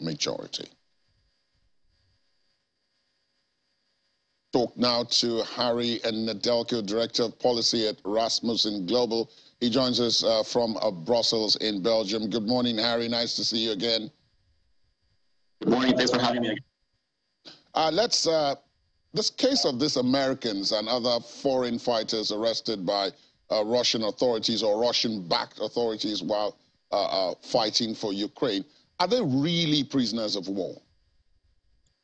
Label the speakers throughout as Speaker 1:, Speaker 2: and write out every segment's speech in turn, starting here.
Speaker 1: majority. Talk now to Harry Nedelcu, Director of Policy at Rasmussen Global. He joins us uh, from uh, Brussels in Belgium. Good morning, Harry. Nice to see you again.
Speaker 2: Good morning. Thanks for having me again.
Speaker 1: Uh, let's, uh, this case of these Americans and other foreign fighters arrested by uh, Russian authorities or Russian-backed authorities while uh, fighting for Ukraine, are they really prisoners of war?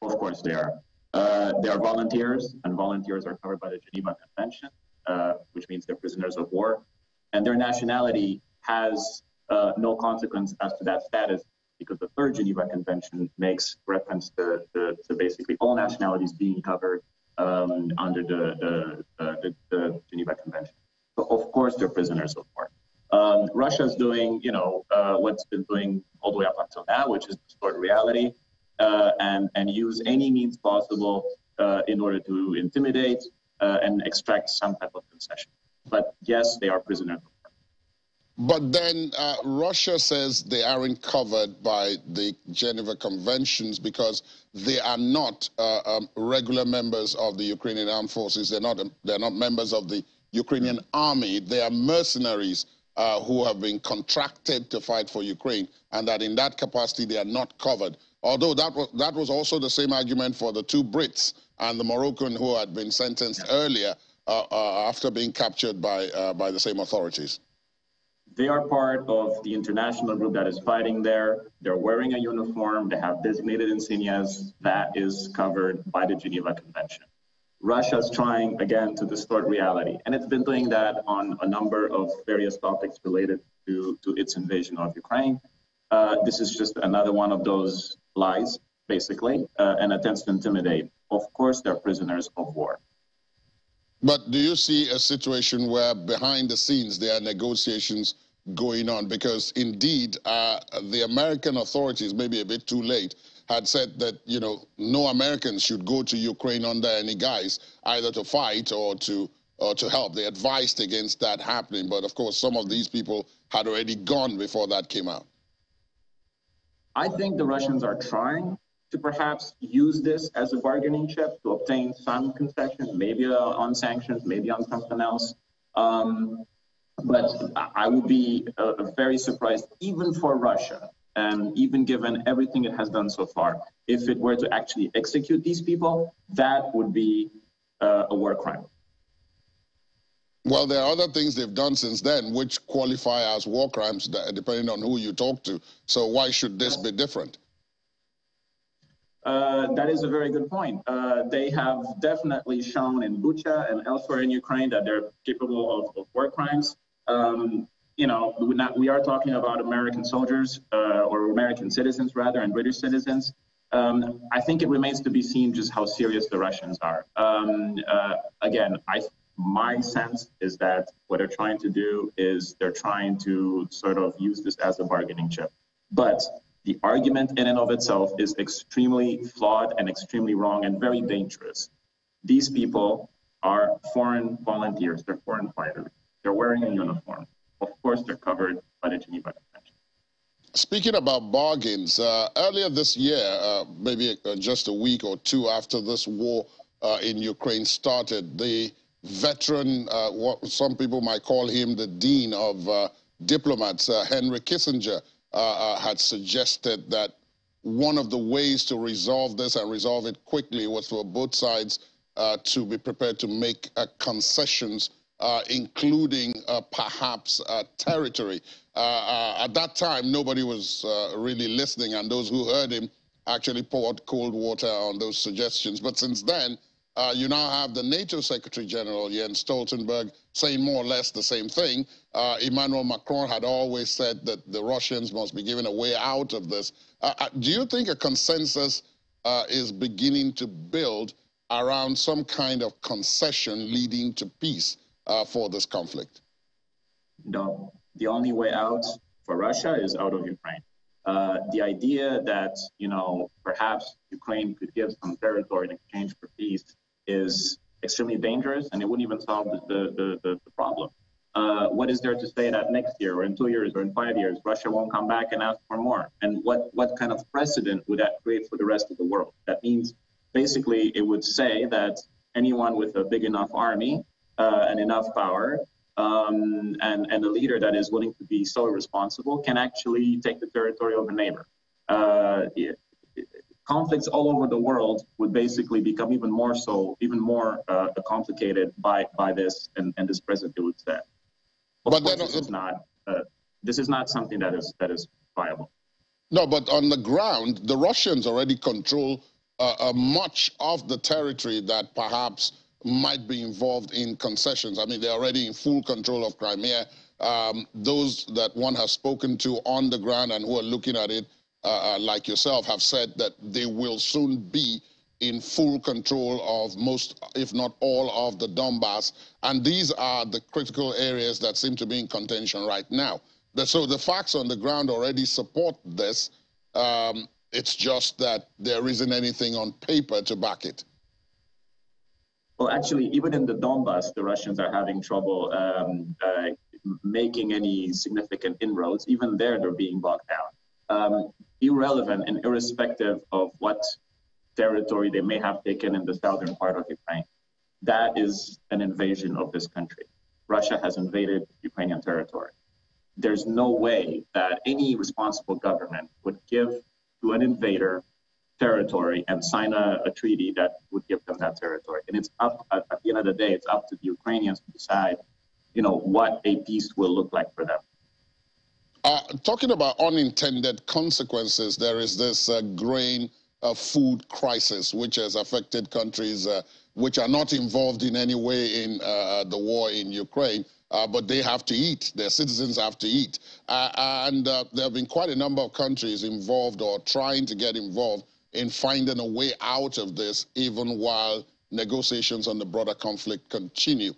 Speaker 2: Of course they are. Uh, they are volunteers, and volunteers are covered by the Geneva Convention, uh, which means they're prisoners of war. And their nationality has uh, no consequence as to that status because the third Geneva Convention makes reference to, to, to basically all nationalities being covered um, under the, the, the, Geneva Convention. So of course they're prisoners of war. Um, Russia's doing, you know, uh, what's been doing all the way up until now, which is distort reality uh, and and use any means possible uh, in order to intimidate uh, and extract some type of concession. But yes, they are prisoners.
Speaker 1: But then uh, Russia says they aren't covered by the Geneva Conventions because they are not uh, um, regular members of the Ukrainian armed forces. They're not. They're not members of the Ukrainian army. They are mercenaries uh, who have been contracted to fight for Ukraine, and that in that capacity they are not covered. Although that was, that was also the same argument for the two Brits and the Moroccan who had been sentenced earlier uh, uh, after being captured by, uh, by the same authorities.
Speaker 2: They are part of the international group that is fighting there. They're wearing a uniform. They have designated insignias that is covered by the Geneva Convention. Russia's trying again to distort reality, and it's been doing that on a number of various topics related to, to its invasion of Ukraine. Uh, this is just another one of those lies, basically, uh, and attempts to intimidate. Of course, they're prisoners of war.
Speaker 1: But do you see a situation where behind the scenes there are negotiations going on? Because indeed, uh, the American authorities, may be a bit too late, had said that, you know, no Americans should go to Ukraine under any guise, either to fight or to or to help. They advised against that happening. But of course, some of these people had already gone before that came out.
Speaker 2: I think the Russians are trying to perhaps use this as a bargaining chip to obtain some concessions, maybe uh, on sanctions, maybe on something else. Um, but I would be uh, very surprised, even for Russia, and even given everything it has done so far, if it were to actually execute these people, that would be uh, a war crime.
Speaker 1: Well, there are other things they've done since then which qualify as war crimes, depending on who you talk to. So why should this be different?
Speaker 2: Uh, that is a very good point. Uh, they have definitely shown in Bucha and elsewhere in Ukraine that they're capable of, of war crimes. Um, you know, not, we are talking about American soldiers uh, or American citizens rather, and British citizens. Um, I think it remains to be seen just how serious the Russians are. Um, uh, again, I my sense is that what they're trying to do is they're trying to sort of use this as a bargaining chip. But the argument in and of itself is extremely flawed and extremely wrong and very dangerous. These people are foreign volunteers, they're foreign fighters, they're wearing a uniform. Of course, they're covered by the Geneva Convention.
Speaker 1: Speaking about bargains, uh, earlier this year, uh, maybe uh, just a week or two after this war uh, in Ukraine started, the veteran, uh, what some people might call him the dean of uh, diplomats, Henry Kissinger, had suggested that one of the ways to resolve this and resolve it quickly was for both sides to be prepared to make concessions, including perhaps territory. at that time, nobody was really listening, and those who heard him actually poured cold water on those suggestions. But since then, uh, you now have the NATO Secretary General, Jens Stoltenberg, saying more or less the same thing. Uh, Emmanuel Macron had always said that the Russians must be given a way out of this. Uh, uh do you think a consensus uh, is beginning to build around some kind of concession leading to peace uh, for this conflict?
Speaker 2: No. The only way out for Russia is out of Ukraine. the idea that, you know, perhaps Ukraine could give some territory in exchange for peace is extremely dangerous and it wouldn't even solve the, the, the, the problem. uh, what is there to say that next year or in two years or in five years, Russia won't come back and ask for more? And what, what kind of precedent would that create for the rest of the world? That means basically it would say that anyone with a big enough army uh, and enough power um, and, and a leader that is willing to be so responsible can actually take the territory of a neighbor. Uh, conflicts all over the world would basically become even more so, even more uh, complicated by, by this, and, and this say. Of but this is not uh, this is not something that is that is viable.
Speaker 1: No, but on the ground, the Russians already control uh, uh, much of the territory that perhaps might be involved in concessions. I mean, they're already in full control of Crimea. Um, those that one has spoken to on the ground and who are looking at it, uh, uh like yourself, have said that they will soon be in full control of most, if not all, of the Donbass. And these are the critical areas that seem to be in contention right now. So the facts on the ground already support this. Um, it's just that there isn't anything on paper to back it.
Speaker 2: Well, actually, even in the Donbass, the Russians are having trouble um, uh, making any significant inroads. Even there, they're being bogged down. Um, irrelevant and irrespective of what territory they may have taken in the southern part of Ukraine. That is an invasion of this country. Russia has invaded Ukrainian territory. There's no way that any responsible government would give to an invader territory and sign a, a, treaty that would give them that territory. And it's up at, at, the end of the day, it's up to the Ukrainians to decide, you know, what a peace will look like for them.
Speaker 1: Uh, talking about unintended consequences, there is this uh, grain a food crisis, which has affected countries uh, which are not involved in any way in uh, the war in Ukraine. Uh, but they have to eat. Their citizens have to eat. Uh, and uh, there have been quite a number of countries involved or trying to get involved in finding a way out of this, even while negotiations on the broader conflict continue.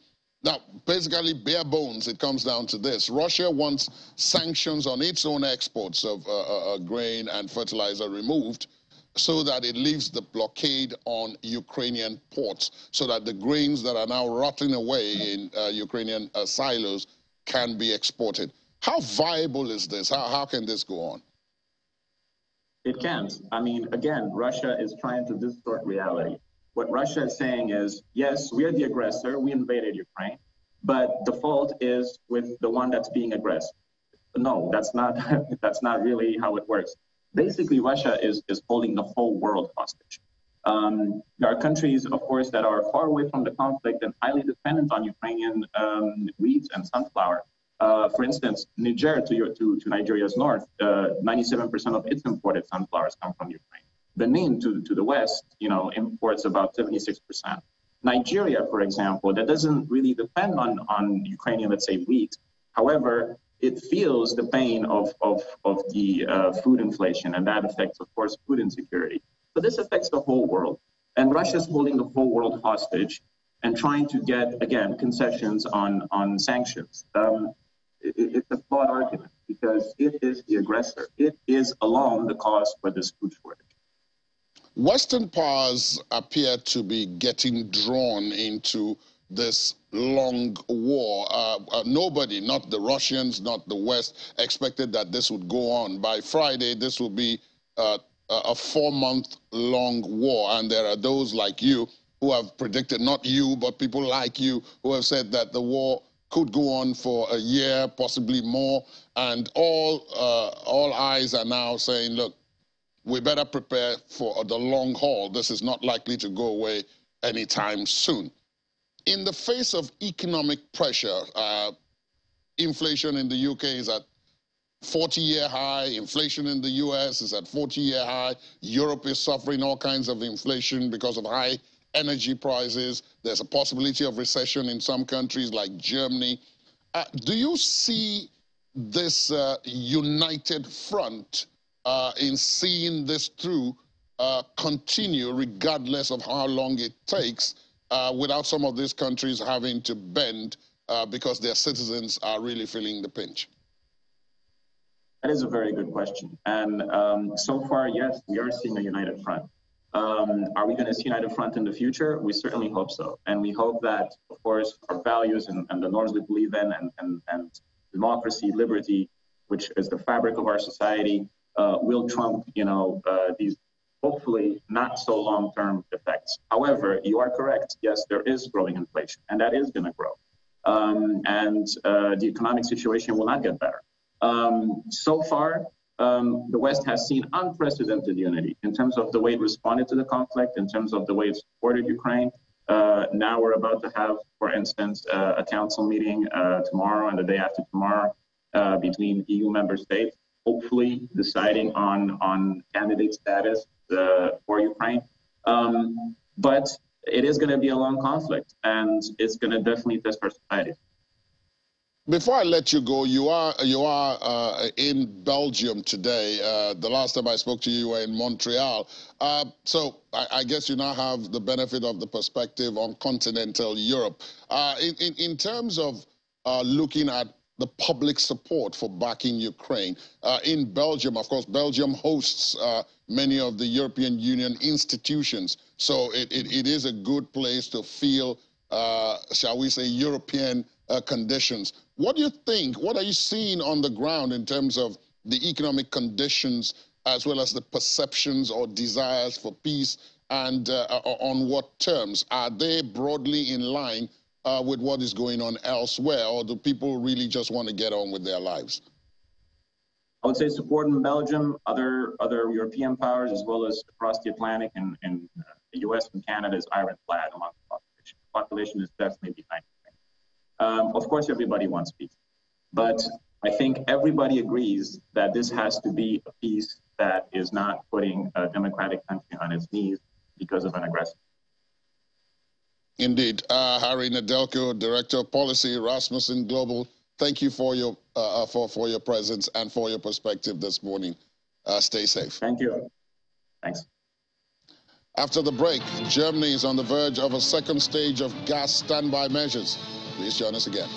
Speaker 1: Now, basically, bare bones, it comes down to this. Russia wants sanctions on its own exports of uh, uh, grain and fertilizer removed so that it leaves the blockade on Ukrainian ports so that the grains that are now rotting away in uh, Ukrainian uh, silos can be exported. How viable is this? How, how can this go on?
Speaker 2: It can't. I mean, again, Russia is trying to distort reality. What Russia is saying is, yes, we are the aggressor, we invaded Ukraine, but the fault is with the one that's being aggressed. No, that's not that's not really how it works basically Russia is, is holding the whole world hostage. Um, there are countries, of course, that are far away from the conflict and highly dependent on Ukrainian um, wheat and sunflower. Uh, for instance, Niger to, your, to, to Nigeria's north, 97% uh, of its imported sunflowers come from Ukraine. Benin to, to the west, you know, imports about 76%. Nigeria, for example, that doesn't really depend on, on Ukrainian, let's say, wheat. However, it feels the pain of, of, of the uh, food inflation, and that affects, of course, food insecurity. But this affects the whole world. And Russia is holding the whole world hostage and trying to get, again, concessions on, on sanctions. Um, it, it's a flawed argument because it is the aggressor. It is alone the cause for this food shortage.
Speaker 1: Western powers appear to be getting drawn into this long war. Uh, uh, nobody, not the Russians, not the West, expected that this would go on. By Friday, this will be uh, a four-month-long war, and there are those like you who have predicted, not you, but people like you, who have said that the war could go on for a year, possibly more, and all uh, all eyes are now saying, look, we better prepare for the long haul. This is not likely to go away anytime soon in the face of economic pressure, uh, inflation in the UK is at 40-year high. Inflation in the US is at 40-year high. Europe is suffering all kinds of inflation because of high energy prices. There's a possibility of recession in some countries like Germany. Uh, do you see this uh, united front uh, in seeing this through uh, continue regardless of how long it takes uh, without some of these countries having to bend uh, because their citizens are really feeling the pinch?
Speaker 2: That is a very good question. And um, so far, yes, we are seeing a united front. Um, are we going to see United Front in the future? We certainly hope so. And we hope that, of course, our values and, and the norms we believe in and, and, and democracy, liberty, which is the fabric of our society, uh, will trump, you know, uh, these hopefully not so long-term effects. However, you are correct. Yes, there is growing inflation, and that is going to grow. Um, and uh, the economic situation will not get better. Um, so far, um, the West has seen unprecedented unity in terms of the way it responded to the conflict, in terms of the way it supported Ukraine. Uh, now we're about to have, for instance, uh, a council meeting uh, tomorrow and the day after tomorrow uh, between EU member states, hopefully deciding on on candidate status uh, for Ukraine. Um, but it is going to be a long conflict, and it's going to definitely test our society.
Speaker 1: Before I let you go, you are you are uh, in Belgium today. Uh, the last time I spoke to you, you were in Montreal. Uh, so I, I, guess you now have the benefit of the perspective on continental Europe. Uh, in, in, in terms of uh, looking at the public support for backing Ukraine. Uh, in Belgium, of course, Belgium hosts many of the European Union institutions. So it, it, it is a good place to feel, shall we say, European conditions. What do you think? What are you seeing on the ground in terms of the economic conditions as well as the perceptions or desires for peace and uh, on what terms? Are they broadly in line uh, with what is going on elsewhere or do people really just want to get on with their lives?
Speaker 2: I would say support in Belgium, other other European powers, as well as across the Atlantic and, and uh, the U.S. and Canada is ironclad among the population. The population is definitely behind um, of course, everybody wants peace. But I think everybody agrees that this has to be a peace that is not putting a democratic country on its knees because of an aggressor.
Speaker 1: Indeed. Uh, Harry Nedelcu, Director of Policy, Rasmussen Global, thank you for your, uh, uh, for, for your presence and for your perspective this morning. Uh, stay safe.
Speaker 2: Thank you. Thanks.
Speaker 1: After the break, Germany is on the verge of a second stage of gas standby measures. Please join us again.